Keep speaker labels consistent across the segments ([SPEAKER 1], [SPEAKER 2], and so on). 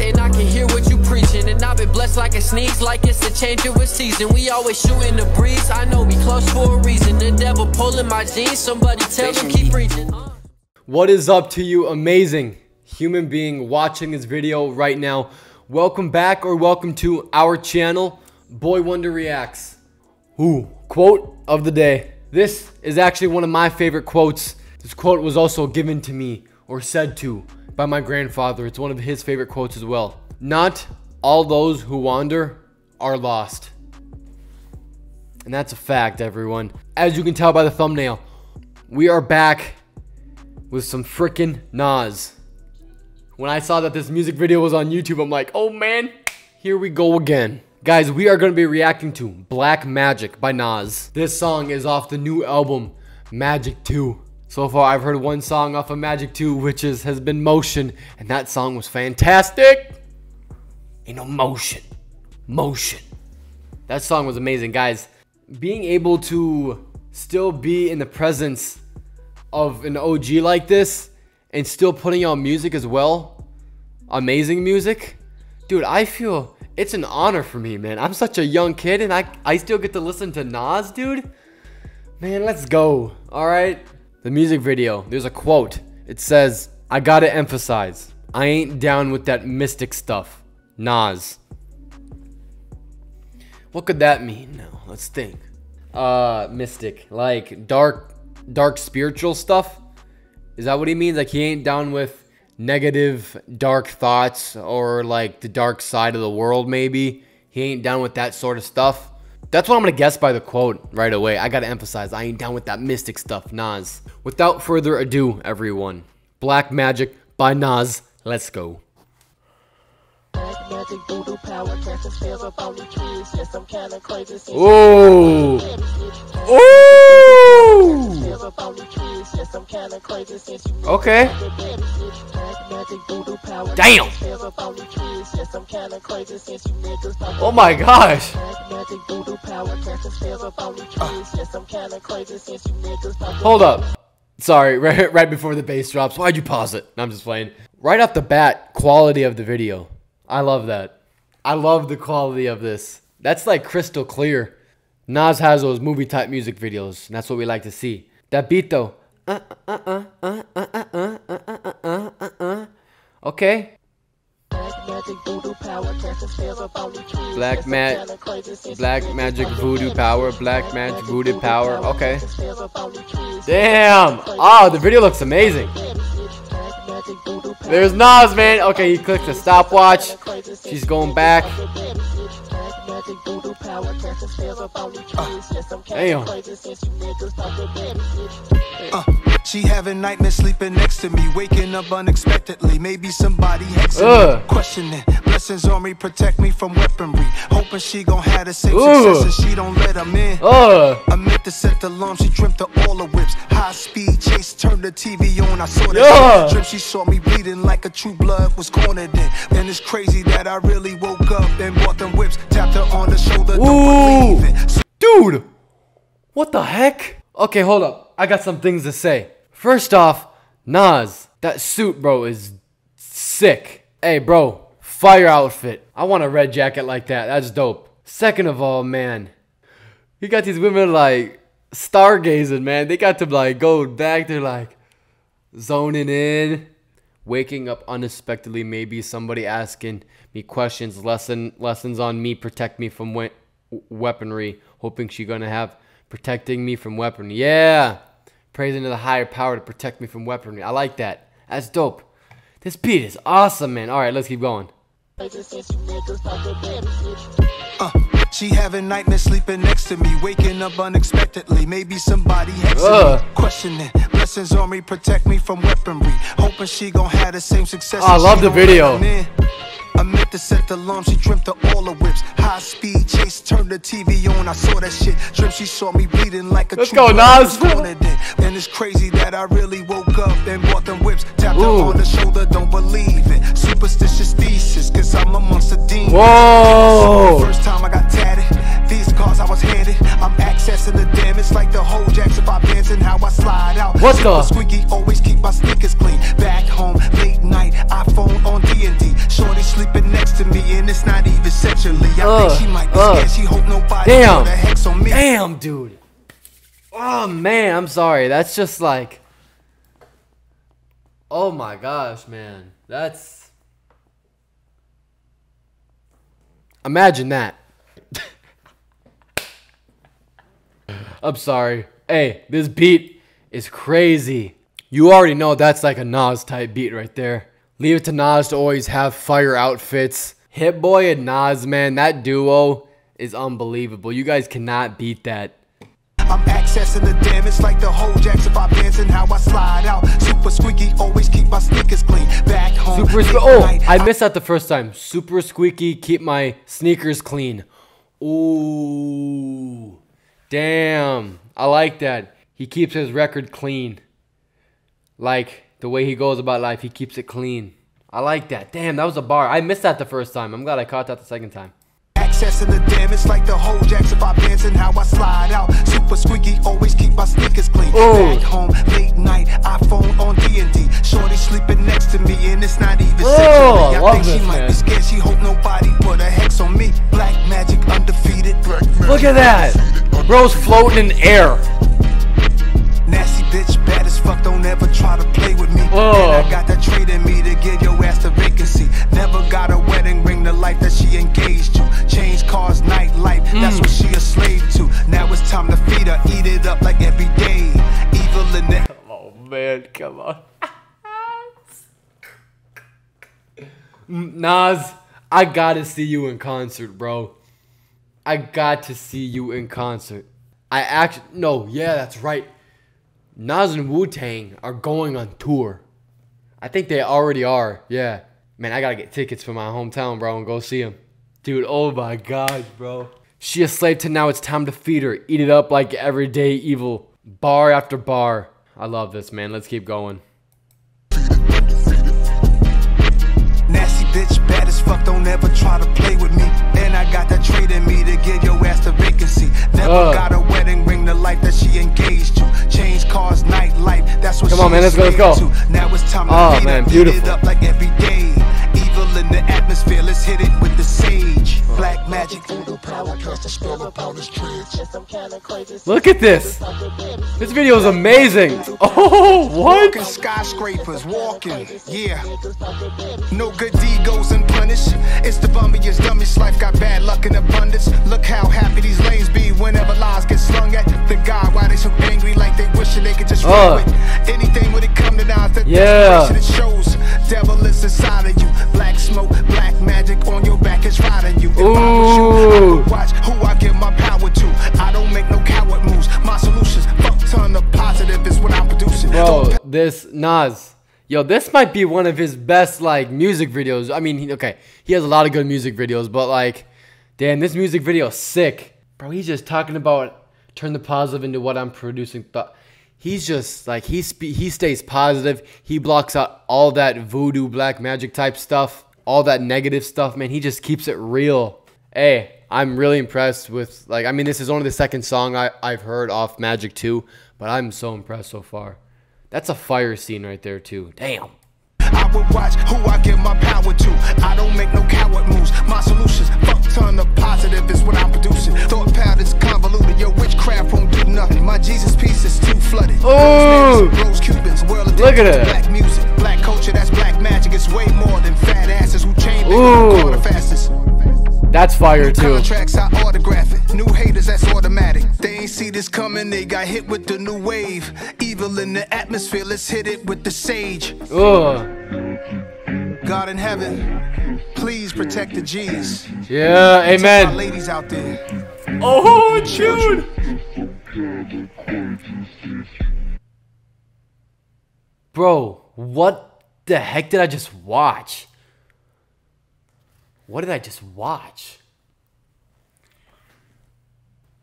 [SPEAKER 1] And I can hear what you preaching. And I've been blessed like a sneeze, like it's a change of a season. We always shooting the breeze. I know we close for a reason. The devil pulling my jeans. Somebody tell him keep reaching.
[SPEAKER 2] What is up to you, amazing human being watching this video right now? Welcome back or welcome to our channel, Boy Wonder Reacts. Ooh, quote of the day. This is actually one of my favorite quotes. This quote was also given to me or said to by my grandfather. It's one of his favorite quotes as well. Not all those who wander are lost. And that's a fact, everyone. As you can tell by the thumbnail, we are back with some freaking Nas. When I saw that this music video was on YouTube, I'm like, oh man, here we go again. Guys, we are going to be reacting to Black Magic by Nas. This song is off the new album, Magic 2. So far, I've heard one song off of Magic 2, which is Has Been Motion, and that song was fantastic. You know, motion. Motion. That song was amazing, guys. Being able to still be in the presence of an OG like this and still putting out music as well, amazing music, dude, I feel it's an honor for me, man. I'm such a young kid and I, I still get to listen to Nas, dude. Man, let's go. All right. The music video, there's a quote. It says, I gotta emphasize, I ain't down with that mystic stuff. Nas. What could that mean now? Let's think. Uh, mystic. Like dark dark spiritual stuff? Is that what he means? Like he ain't down with negative dark thoughts or like the dark side of the world maybe? He ain't down with that sort of stuff? That's what I'm gonna guess by the quote right away. I gotta emphasize, I ain't down with that mystic stuff, Nas. Without further ado, everyone, Black Magic by Nas. Let's go. Okay. Damn. Oh my gosh. Uh, hold up. Sorry, right, right before the bass drops. Why'd you pause it? I'm just playing. Right off the bat, quality of the video. I love that. I love the quality of this. That's like crystal clear. Nas has those movie type music videos, and that's what we like to see. That beat though. Okay. Black mat, black magic voodoo power, black magic voodoo power. Okay. Damn! Oh, the video looks amazing. There's Nas, man. Okay, he clicked the stopwatch. She's going back. Damn. Uh. She having nightmares sleeping next to me, waking up unexpectedly. Maybe somebody hexing me, questioning. Blessings on me, protect me from weaponry. Hoping she gon' have the same Ugh. success and she don't let them in. Uh. I meant to set the alarm, she trimmed the all the whips. High speed chase, turned the TV on. I saw that yeah. trip. She saw me bleeding like a true blood was cornered in. And it's crazy that I really woke up and bought them whips. Tapped her on the shoulder. Ooh. Dude, what the heck? Okay, hold up. I got some things to say. First off, Nas, that suit, bro, is sick. Hey, bro, fire outfit. I want a red jacket like that. That's dope. Second of all, man, you got these women like stargazing, man. They got to like go back to like zoning in, waking up unexpectedly. Maybe somebody asking me questions, lesson lessons on me, protect me from we weaponry. Hoping she gonna have protecting me from weaponry. Yeah. Praising to the higher power to protect me from weaponry. I like that. That's dope. This beat is awesome, man. All right, let's keep going. Uh, she having nightmares sleeping next to me, waking up unexpectedly. Maybe somebody hexing me, questioning. Blessings on me, protect me from weaponry. Hoping she gon' have the same success. Oh, I love the video. I meant to set the alarm, she trimmed the all the whips. High speed chase, turned the TV on. I saw that shit. Trim, she saw me bleeding like a Let's go, Nas. And it's crazy that I really woke up and bought them whips. Tapped her on the shoulder, don't believe it. Superstitious thesis, cause I'm amongst the demons. Whoa! First time I got tatted. These cars I was handed. I'm accessing the damage like the whole jacks if I dance and how I slide out. What the? Squeaky, always keep my sneakers clean. Back home, I think she might be scared. She hope nobody Damn. a hex on me. Damn, dude. Oh man, I'm sorry. That's just like Oh my gosh, man. That's Imagine that. I'm sorry. Hey, this beat is crazy. You already know that's like a Nas type beat right there. Leave it to Nas to always have fire outfits. Hit Boy and Nas, man, that duo is unbelievable. You guys cannot beat that. I'm accessing the damage like the whole jacks if I dance and how I slide out. Super squeaky, always keep my sneakers clean. Back home. Super squeaky. Oh, I missed that the first time. Super squeaky, keep my sneakers clean. Ooh. Damn. I like that. He keeps his record clean. Like the way he goes about life, he keeps it clean. I like that. Damn, that was a bar. I missed that the first time. I'm glad I caught that the second time. Accessing the damage like the whole jacks if I dance and how I slide out. Super squeaky, always keep my sneakers clean. Ooh. Back home, late night, iPhone on DND. Shorty sleeping next to me and it's not even oh, I think this, she might be scared. She hope nobody put a hex on me. Black magic undefeated. Black magic Look at that. Bro's floating in air. Nasty bitch, bad as fuck, don't ever try to play with me. Oh. I got that trade in me Never got a wedding ring, the life that she engaged to. Change cars, nightlife, mm. that's what she a slave to. Now it's time to feed her, eat it up like every day. Evil in the. Oh man, come on. Nas, I gotta see you in concert, bro. I got to see you in concert. I actually, no, yeah, that's right. Nas and Wu Tang are going on tour. I think they already are. Yeah. Man, I gotta get tickets for my hometown, bro, and go see him. Dude, oh my gosh, bro. She a slave to now it's time to feed her. Eat it up like everyday evil. Bar after bar. I love this, man. Let's keep going. Nasty bitch, bad as fuck, don't ever try to play with me. And I got that trade in me to give your ass the vacancy. Never uh. got a wedding ring, the life that she engaged to. Change cars, nightlife, that's what Come on, man, let's go, let's go. To. Now it's time to oh, man, beautiful. it up like let's hit it with the sage. Black magic. Look at this. This video is amazing. Oh, what? Walking skyscrapers, walking, yeah. No good deed goes unpunished. It's the bummiest, dumbest life got bad luck in abundance. Look how happy these lanes be whenever lies get slung at the guy. Why they so angry like they wishing they could just uh. with anything when it come to now. Yeah. it shows. Devil is inside of you. Black smoke, black magic on your back is riding you. If Ooh. I was you, I watch who I give my power to. I don't make no coward moves. My solutions, fuck ton of positive is what I'm producing. Bro, this Nas. Yo, this might be one of his best like music videos. I mean, okay, he has a lot of good music videos, but like, damn, this music video is sick, bro. He's just talking about turn the positive into what I'm producing. But he's just like he he stays positive. He blocks out all that voodoo black magic type stuff, all that negative stuff. Man, he just keeps it real. Hey, I'm really impressed with like I mean, this is only the second song I I've heard off Magic 2, but I'm so impressed so far. That's a fire scene right there too. Damn. I would watch who I give my power to. I don't make no coward moves. My solutions, fuck ton of positive is what I'm producing. Thought patterns convoluted. Your witchcraft won't do nothing. My Jesus piece is too flooded. Oh, Rose Cubans, world look at it. Black music, black culture, that's black magic. It's way more than fat That's fire too. Contracts, I autograph it. New haters, that's automatic. They ain't see this coming, they got hit with the new wave. Evil in the atmosphere, let's hit it with the sage. Ugh. God in heaven, please protect the G's. Yeah, amen. ladies out there. Oh, Jude. Bro, what the heck did I just watch? What did I just watch?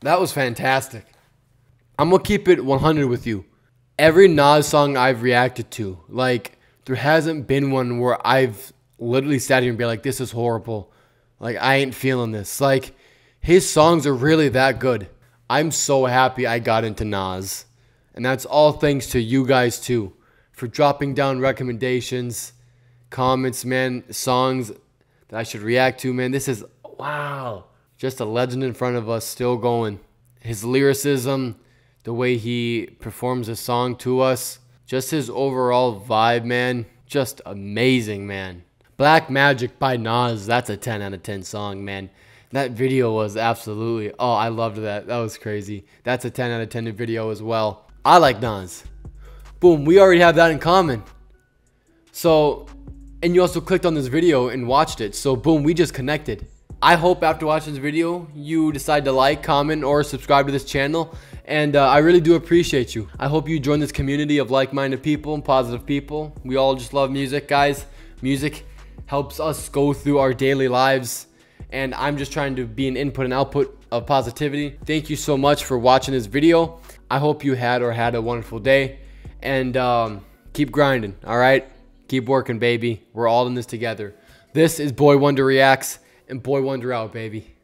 [SPEAKER 2] That was fantastic. I'm gonna keep it 100 with you. Every Nas song I've reacted to, like, there hasn't been one where I've literally sat here and be like, this is horrible. Like, I ain't feeling this. Like, his songs are really that good. I'm so happy I got into Nas. And that's all thanks to you guys, too, for dropping down recommendations, comments, man, songs that I should react to, man. This is Wow. Just a legend in front of us, still going. His lyricism, the way he performs a song to us, just his overall vibe, man. Just amazing, man. Black Magic by Nas, that's a 10 out of 10 song, man. That video was absolutely, oh, I loved that. That was crazy. That's a 10 out of 10 video as well. I like Nas. Boom, we already have that in common. So, and you also clicked on this video and watched it. So boom, we just connected. I hope after watching this video, you decide to like, comment, or subscribe to this channel. And uh, I really do appreciate you. I hope you join this community of like-minded people and positive people. We all just love music, guys. Music helps us go through our daily lives. And I'm just trying to be an input and output of positivity. Thank you so much for watching this video. I hope you had or had a wonderful day. And um, keep grinding, all right? Keep working, baby. We're all in this together. This is Boy Wonder Reacts and Boy Wonder out, baby.